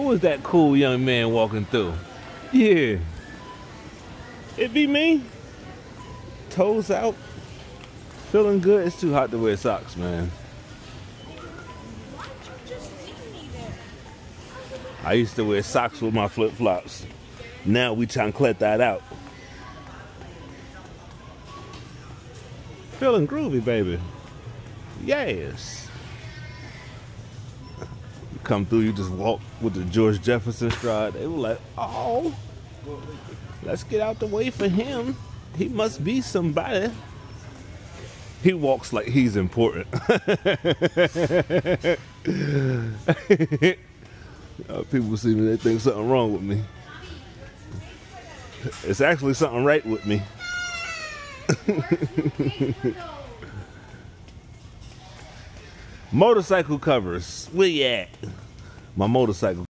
Who is that cool young man walking through? Yeah. It be me. Toes out. Feeling good. It's too hot to wear socks, man. I used to wear socks with my flip flops. Now we trying to clear that out. Feeling groovy, baby. Yes. Come through, you just walk with the George Jefferson stride. They were like, oh, let's get out the way for him. He must be somebody. He walks like he's important. People see me, they think something wrong with me. It's actually something right with me. motorcycle covers. Where you at? My motorcycle